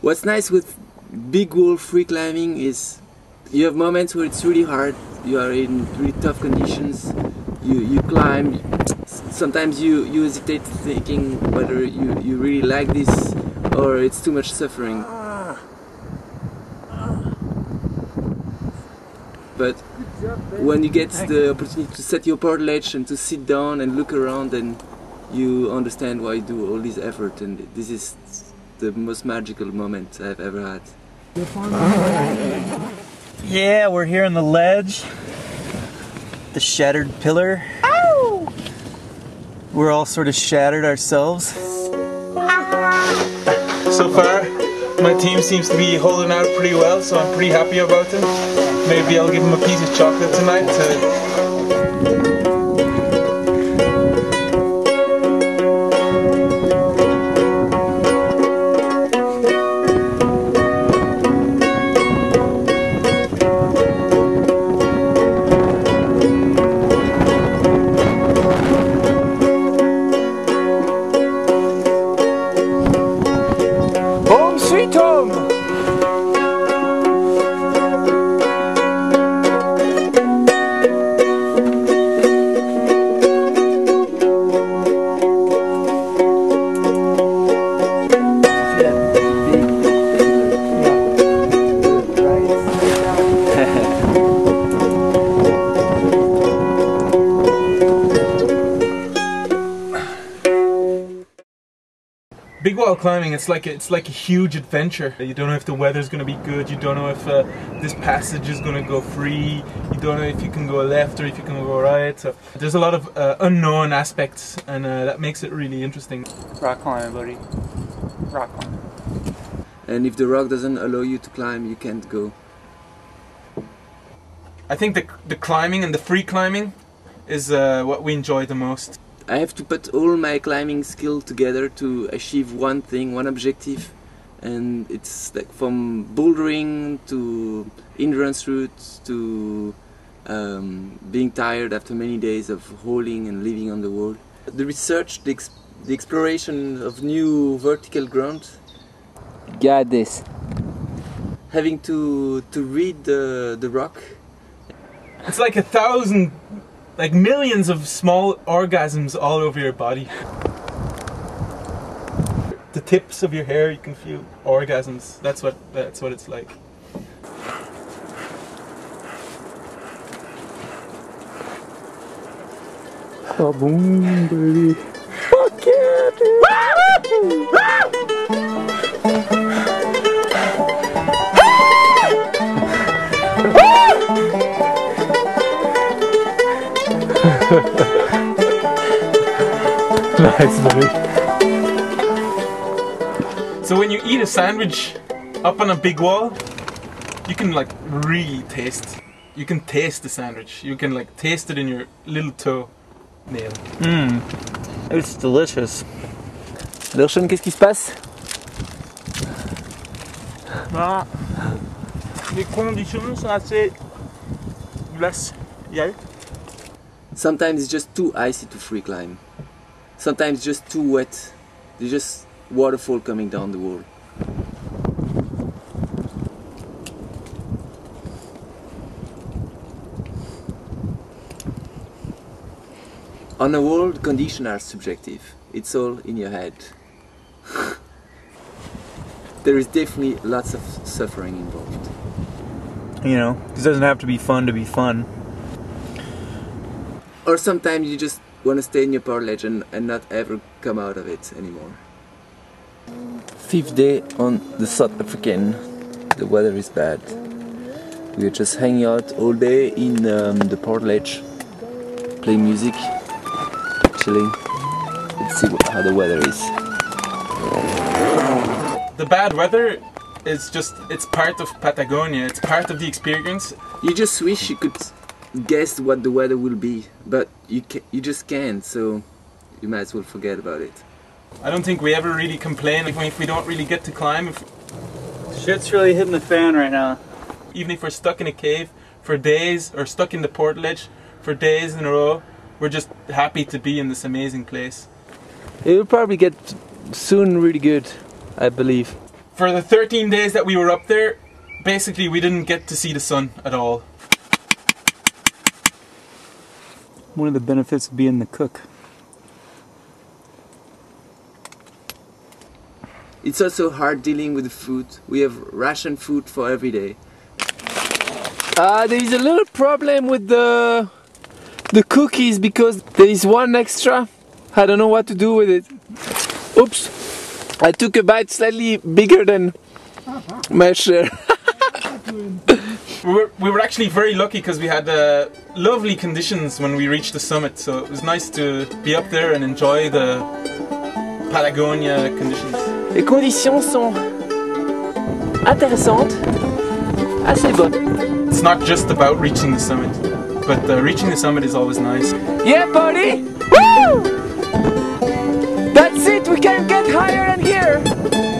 what's nice with big wall free climbing is you have moments where it's really hard. You are in really tough conditions. You you climb. Sometimes you you hesitate thinking whether you you really like this or it's too much suffering. But when you get the opportunity to set your portaledge and to sit down and look around, then you understand why you do all this effort. And this is the most magical moment I've ever had. Yeah, we're here on the ledge. The shattered pillar. We're all sort of shattered ourselves. So far, my team seems to be holding out pretty well, so I'm pretty happy about it. Maybe I'll give them a piece of chocolate tonight to climbing, it's like a, it's like a huge adventure. You don't know if the weather's going to be good. You don't know if uh, this passage is going to go free. You don't know if you can go left or if you can go right. So there's a lot of uh, unknown aspects, and uh, that makes it really interesting. Rock climbing, buddy. Rock climbing. And if the rock doesn't allow you to climb, you can't go. I think the the climbing and the free climbing is uh, what we enjoy the most. I have to put all my climbing skill together to achieve one thing, one objective, and it's like from bouldering to endurance routes to um, being tired after many days of hauling and living on the wall. The research, the, ex- the exploration of new vertical ground, Got this. having to to read the the rock It's like a thousand, like millions of small orgasms all over your body. The tips of your hair, you can feel orgasms. That's what that's what it's like. Oh, boom, baby. nice, buddy. So when you eat a sandwich up on a big wall, you can like really taste. You can taste the sandwich. You can like taste it in your little toe nail. Mmm. It's delicious. Dershan, qu'est-ce qui se passe Ah. Les conditions sont assez glaciales. Sometimes it's just too icy to free climb. Sometimes it's just too wet. There's just waterfall coming down the wall. On a wall, the conditions are subjective. It's all in your head. there is definitely lots of suffering involved. You know, this doesn't have to be fun to be fun. Or sometimes you just want to stay in your portaledge and, and not ever come out of it anymore. Fifth day on the South African. The weather is bad. We are just hanging out all day in um, the portaledge, playing music, chilling. Let's see what, how the weather is. The bad weather is just it's part of Patagonia. It's part of the experience. You just wish you could guess what the weather will be, but you ca- you just can't. So you might as well forget about it. I don't think we ever really complain if we, if we don't really get to climb. If, Shit's really hitting the fan right now. even if we're stuck in a cave for days or stuck in the portaledge for days in a row, we're just happy to be in this amazing place. It will probably get soon really good, I believe. For the 13 days that we were up there, basically we didn't get to see the sun at all. One of the benefits of being the cook. It's also hard dealing with the food. We have ration food for every day. Uh, there is a little problem with the the cookies because there is one extra. I don't know what to do with it. Oops! I took a bite slightly bigger than my share. We were, we were actually very lucky because we had uh, lovely conditions when we reached the summit, so it was nice to be up there and enjoy the Patagonia conditions. Les conditions sont intéressantes, assez bonnes. It's not just about reaching the summit, but uh, reaching the summit is always nice. Yeah, buddy! Woo! That's it, we can get higher than here!